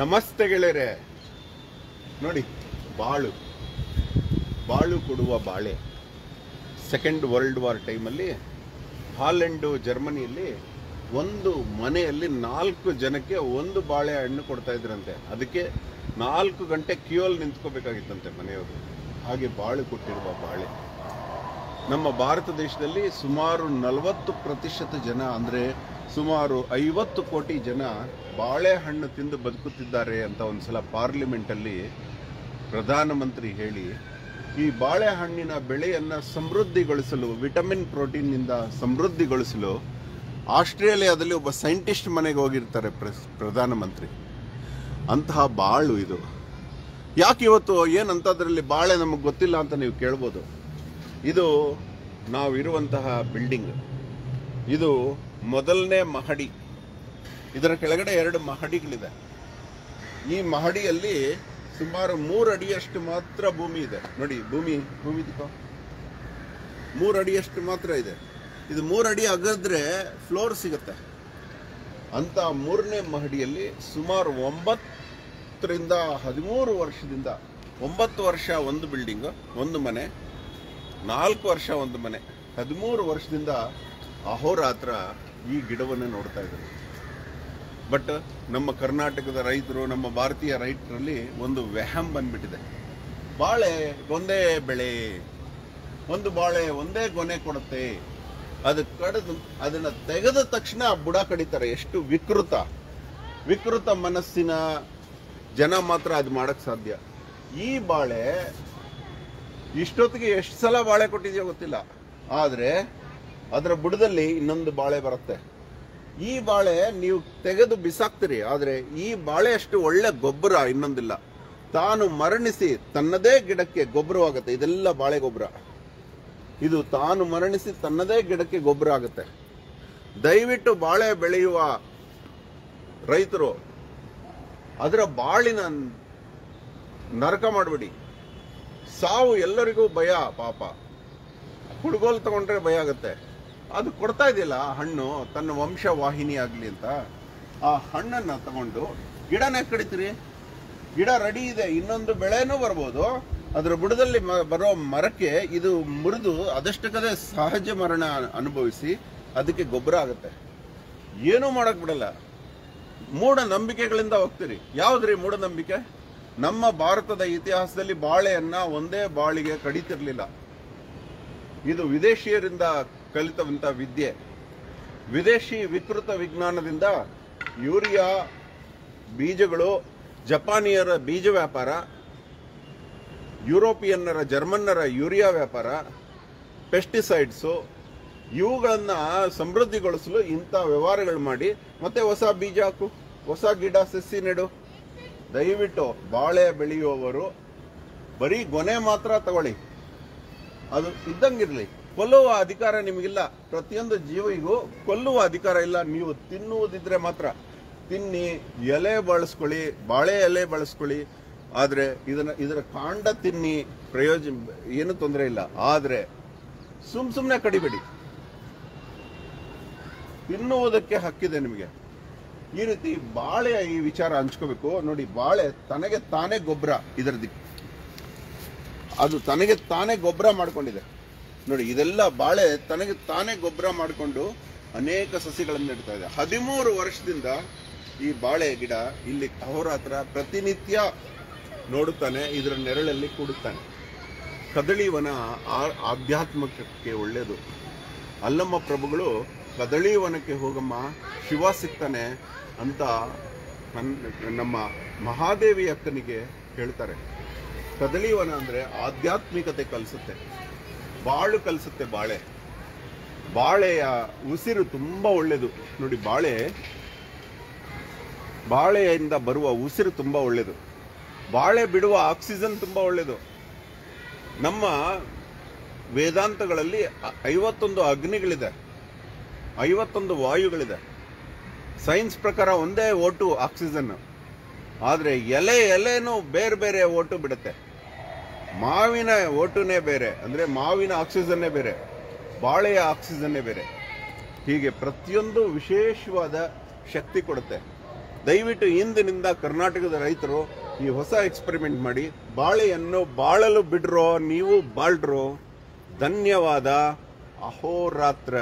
ನಮಸ್ತೆ ಗೆಳೆಯರೆ. ನೋಡಿ, ಬಾಳು. ಬಾಳು ಕೊಡುವ ಬಾಳೆ. ಸೆಕೆಂಡ್ ವರ್ಲ್ಡ್ ವಾರ್ ಟೈಮಲ್ಲಿ ಹಾಲೆಂಡು ಜರ್ಮನಿಯಲ್ಲಿ ಒಂದು ಮನೆಯಲ್ಲಿ ನಾಲ್ಕು ಜನಕ್ಕೆ ಒಂದು ಬಾಳೆ ಹಣ್ಣು ಕೊಡ್ತಾ ಇದ್ರಂತೆ. ಅದಕ್ಕೆ ನಾಲ್ಕು ಗಂಟೆ ಕ್ಯೂಲ್ ನಿಂತ್ಕೋಬೇಕಾಗಿತ್ತಂತೆ ಮನೆಯವರು. ಹಾಗೆ ಬಾಳು ಕೊಟ್ಟಿರುವ ಬಾಳೆ. ನಮ್ಮ ಭಾರತ ದೇಶದಲ್ಲಿ ಸುಮಾರು ನಲವತ್ತು ಪ್ರತಿಶತ ಜನ ಅಂದರೆ ಸುಮಾರು ಐವತ್ತು ಕೋಟಿ ಜನ ಬಾಳೆಹಣ್ಣು ತಿಂದು ಬದುಕುತ್ತಿದ್ದಾರೆ ಅಂತ ಒಂದು ಸಲ ಪಾರ್ಲಿಮೆಂಟಲ್ಲಿ ಪ್ರಧಾನಮಂತ್ರಿ ಹೇಳಿ, ಈ ಬಾಳೆಹಣ್ಣಿನ ಬೆಳೆಯನ್ನು ಸಮೃದ್ಧಿಗೊಳಿಸಲು, ವಿಟಮಿನ್ ಪ್ರೋಟೀನ್ನಿಂದ ಸಮೃದ್ಧಿಗೊಳಿಸಲು ಆಸ್ಟ್ರೇಲಿಯಾದಲ್ಲಿ ಒಬ್ಬ ಸೈಂಟಿಸ್ಟ್ ಮನೆಗೆ ಹೋಗಿರ್ತಾರೆ ಪ್ರಧಾನಮಂತ್ರಿ. ಅಂತಹ ಬಾಳು ಇದು. ಯಾಕೆ ಇವತ್ತು ಏನಂತ ಅದರಲ್ಲಿ ಬಾಳೆ ನಮಗೆ ಗೊತ್ತಿಲ್ಲ ಅಂತ ನೀವು ಕೇಳ್ಬೋದು. ಇದು ನಾವು ಇರುವಂತಹ ಬಿಲ್ಡಿಂಗ್. ಇದು ಮೊದಲನೇ ಮಹಡಿ. ಇದರ ಕೆಳಗಡೆ ಎರಡು ಮಹಡಿಗಳಿದೆ. ಈ ಮಹಡಿಯಲ್ಲಿ ಸುಮಾರು ಮೂರು ಅಡಿಯಷ್ಟು ಮಾತ್ರ ಭೂಮಿ ಇದೆ. ನೋಡಿ, ಭೂಮಿ ಭೂಮಿ ದಿಕ್ಕೋ ಮೂರು ಅಡಿಯಷ್ಟು ಮಾತ್ರ ಇದೆ. ಇದು ಮೂರು ಅಡಿ ಅಗದ್ರೆ ಫ್ಲೋರ್ ಸಿಗುತ್ತೆ. ಅಂತ ಮೂರನೇ ಮಹಡಿಯಲ್ಲಿ ಸುಮಾರು ಒಂಬತ್ತರಿಂದ ಹದಿಮೂರು ವರ್ಷದಿಂದ, ಒಂಬತ್ತು ವರ್ಷ ಒಂದು ಬಿಲ್ಡಿಂಗ್, ಒಂದು ಮನೆ, ನಾಲ್ಕು ವರ್ಷ ಒಂದು ಮನೆ, ಹದಿಮೂರು ವರ್ಷದಿಂದ ಅಹೋರಾತ್ರ ಈ ಗಿಡವನ್ನು ನೋಡ್ತಾ ಇದ್ದಾರೆ. ಬಟ್ ನಮ್ಮ ಕರ್ನಾಟಕದ ರೈತರು, ನಮ್ಮ ಭಾರತೀಯ ರೈತರಲ್ಲಿ ಒಂದು ವ್ಯಹಂ ಬಂದ್ಬಿಟ್ಟಿದೆ. ಬಾಳೆ ಒಂದೇ ಬೆಳೆ, ಒಂದು ಬಾಳೆ ಒಂದೇ ಗೊನೆ ಕೊಡುತ್ತೆ. ಅದು ಕಡಿದು ಅದನ್ನು ತೆಗೆದ ತಕ್ಷಣ ಬುಡ ಕಡಿತಾರೆ. ಎಷ್ಟು ವಿಕೃತ ವಿಕೃತ ಮನಸ್ಸಿನ ಜನ ಮಾತ್ರ ಅದು ಮಾಡೋಕ್ಕೆ ಸಾಧ್ಯ. ಈ ಬಾಳೆ ಇಷ್ಟೊತ್ತಿಗೆ ಎಷ್ಟು ಸಲ ಬಾಳೆ ಕೊಟ್ಟಿದೆಯೋ ಗೊತ್ತಿಲ್ಲ. ಆದ್ರೆ ಅದರ ಬುಡದಲ್ಲಿ ಇನ್ನೊಂದು ಬಾಳೆ ಬರುತ್ತೆ. ಈ ಬಾಳೆ ನೀವು ತೆಗೆದು ಬಿಸಾಕ್ತೀರಿ, ಆದರೆ ಈ ಬಾಳೆ ಅಷ್ಟು ಒಳ್ಳೆ ಗೊಬ್ಬರ ಇನ್ನೊಂದಿಲ್ಲ. ತಾನು ಮರಣಿಸಿ ತನ್ನದೇ ಗಿಡಕ್ಕೆ ಗೊಬ್ಬರವಾಗುತ್ತೆ ಇದೆಲ್ಲ ಬಾಳೆ ಗೊಬ್ಬರ. ಇದು ತಾನು ಮರಣಿಸಿ ತನ್ನದೇ ಗಿಡಕ್ಕೆ ಗೊಬ್ಬರ ಆಗುತ್ತೆ. ದಯವಿಟ್ಟು ಬಾಳೆ ಬೆಳೆಯುವ ರೈತರು, ಅದರ ಬಾಳಿನ ನರಕ ಮಾಡಬೇಡಿ. ಸಾವು ಎಲ್ಲರಿಗೂ ಭಯ ಪಾಪ. ಹುಡುಗೋಲು ತಗೊಂಡ್ರೆ ಭಯ ಆಗುತ್ತೆ. ಅದು ಕೊಡ್ತಾ ಇದೆಯಲ್ಲ ಹಣ್ಣು ತನ್ನ ವಂಶ ವಾಹಿನಿ ಆಗಲಿ ಅಂತ. ಆ ಹಣ್ಣನ್ನು ತಗೊಂಡು ಗಿಡನ ಕಡಿತೀರಿ? ಗಿಡ ರೆಡಿ ಇದೆ. ಇನ್ನೊಂದು ಬೆಳೆನೂ ಬರ್ಬೋದು. ಅದರ ಬುಡದಲ್ಲಿ ಬರೋ ಮರಕ್ಕೆ ಇದು ಮುರಿದು ಅದಷ್ಟಕ್ಕದೇ ಸಹಜ ಮರಣ ಅನುಭವಿಸಿ ಅದಕ್ಕೆ ಗೊಬ್ಬರ ಆಗುತ್ತೆ. ಏನೂ ಮಾಡೋಕೆ ಬಿಡಲ್ಲ. ಮೂಢ ನಂಬಿಕೆಗಳಿಂದ ಹೋಗ್ತೀರಿ. ರೀ ಮೂಢನಂಬಿಕೆ ನಮ್ಮ ಭಾರತದ ಇತಿಹಾಸದಲ್ಲಿ ಬಾಳೆಯನ್ನ ಒಂದೇ ಬಾಳಿಗೆ ಕಡಿತಿರಲಿಲ್ಲ. ಇದು ವಿದೇಶಿಯರಿಂದ ಕಲಿತವಂತ ವಿದ್ಯೆ. ವಿದೇಶಿ ವಿಕೃತ ವಿಜ್ಞಾನದಿಂದ ಯೂರಿಯಾ ಬೀಜಗಳು ಜಪಾನಿಯರ ಬೀಜ ವ್ಯಾಪಾರ, ಯುರೋಪಿಯನ್ನರ, ಜರ್ಮನ್ನರ ಯೂರಿಯಾ ವ್ಯಾಪಾರ, ಪೆಸ್ಟಿಸೈಡ್ಸು, ಇವುಗಳನ್ನು ಸಮೃದ್ಧಿಗೊಳಿಸಲು ಇಂಥ ವ್ಯವಹಾರಗಳು ಮಾಡಿ, ಮತ್ತೆ ಹೊಸ ಬೀಜ ಹಾಕು, ಹೊಸ ಗಿಡ, ಸಸಿ ನೆಡು. ದಯವಿಟ್ಟು ಬಾಳೆ ಬೆಳೆಯುವವರು, ಬರೀ ಗೊನೆ ಮಾತ್ರ ತಗೊಳ್ಳಿ. ಅದು ಇದ್ದಂಗಿರ್ಲಿ. ಕೊಲ್ಲುವ ಅಧಿಕಾರ ನಿಮಗಿಲ್ಲ. ಪ್ರತಿಯೊಂದು ಜೀವಿಗೂ ಕೊಲ್ಲುವ ಅಧಿಕಾರ ಇಲ್ಲ. ನೀವು ತಿನ್ನುವುದಿದ್ರೆ ಮಾತ್ರ. ತಿನ್ನಿ, ಎಲೆ ಬಳಸ್ಕೊಳ್ಳಿ, ಬಾಳೆ ಎಲೆ ಬಳಸ್ಕೊಳ್ಳಿ. ಆದರೆ ಇದನ್ನ, ಇದರ ಕಾಂಡ ತಿನ್ನಿ ಪ್ರಯೋಜನ ಏನು ತೊಂದರೆ ಇಲ್ಲ. ಆದರೆ ಸುಮ್ ಸುಮ್ಮನೆ ಕಡಿಬೇಡಿ. ತಿನ್ನುವುದಕ್ಕೆ ಹಕ್ಕಿದೆ ನಿಮಗೆ. ಈ ರೀತಿ ಬಾಳೆ ಈ ವಿಚಾರ ಹಂಚ್ಕೋಬೇಕು. ನೋಡಿ, ಬಾಳೆ ತನಗೆ ತಾನೇ ಗೊಬ್ಬರ ಇದರದಿ ಅದು ತನಗೆ ತಾನೇ ಗೊಬ್ಬರ ಮಾಡ್ಕೊಂಡಿದೆ. ನೋಡಿ, ಇದೆಲ್ಲ ಬಾಳೆ ತನಗೆ ತಾನೇ ಗೊಬ್ಬರ ಮಾಡಿಕೊಂಡು ಅನೇಕ ಸಸಿಗಳನ್ನು ನೆಡ್ತಾ ಇದೆ. ಹದಿಮೂರು ವರ್ಷದಿಂದ ಈ ಬಾಳೆ ಗಿಡ ಇಲ್ಲಿ ಅಹೋರಾತ್ರ ಪ್ರತಿನಿತ್ಯ ನೋಡುತ್ತಾನೆ, ಇದರ ನೆರಳಲ್ಲಿ ಕೂಡುತ್ತಾನೆ. ಕದಳಿವನ ಆಧ್ಯಾತ್ಮಕ್ಕೆ ಒಳ್ಳೆಯದು ಅಲ್ಲಮ್ಮ ಪ್ರಭುಗಳು, ಕದಳಿವನಕ್ಕೆ ಹೋಗಮ್ಮ, ಶಿವ ಸಿಗ್ತಾನೆ ಅಂತ ನಮ್ಮ ಮಹಾದೇವಿ ಅಕ್ಕನಿಗೆ ಹೇಳ್ತಾರೆ. ಕದಳಿವನ ಅಂದರೆ ಆಧ್ಯಾತ್ಮಿಕತೆ ಕಲಿಸುತ್ತೆ. ಬಾಳು ಕಲಿಸುತ್ತೆ ಬಾಳೆ. ಬಾಳೆಯ ಉಸಿರು ತುಂಬ ಒಳ್ಳೆಯದು ನೋಡಿ ಬಾಳೆ. ಬಾಳೆಯಿಂದ ಬರುವ ಉಸಿರು ತುಂಬ ಒಳ್ಳೆಯದು ಬಾಳೆ ಬಿಡುವ ಆಕ್ಸಿಜನ್ ತುಂಬ ಒಳ್ಳೆಯದು ನಮ್ಮ ವೇದಾಂತಗಳಲ್ಲಿ ಐವತ್ತೊಂದು ಅಗ್ನಿಗಳಿದೆ. ಐವತ್ತೊಂದು ವಾಯುಗಳಿದೆ. ಸೈನ್ಸ್ ಪ್ರಕಾರ ಒಂದೇ ಓಟು ಆಕ್ಸಿಜನ್. ಆದರೆ ಎಲೆ ಎಲೆನೂ ಬೇರೆ ಬೇರೆ ಓಟು ಬಿಡುತ್ತೆ. ಮಾವಿನ ಓಟುನೇ ಬೇರೆ, ಅಂದರೆ ಮಾವಿನ ಆಕ್ಸಿಜನ್ನೇ ಬೇರೆ, ಬಾಳೆಯ ಆಕ್ಸಿಜನ್ನೇ ಬೇರೆ. ಹೀಗೆ ಪ್ರತಿಯೊಂದು ವಿಶೇಷವಾದ ಶಕ್ತಿ ಕೊಡುತ್ತೆ. ದಯವಿಟ್ಟು ಇಂದಿನಿಂದ ಕರ್ನಾಟಕದ ರೈತರು ಈ ಹೊಸ ಎಕ್ಸ್ಪೆರಿಮೆಂಟ್ ಮಾಡಿ, ಬಾಳೆಯನ್ನು ಬಾಳಲು ಬಿಡ್ರೋ, ನೀವು ಬಾಳ್ರೋ ಧನ್ಯವಾದ. ಅಹೋರಾತ್ರ.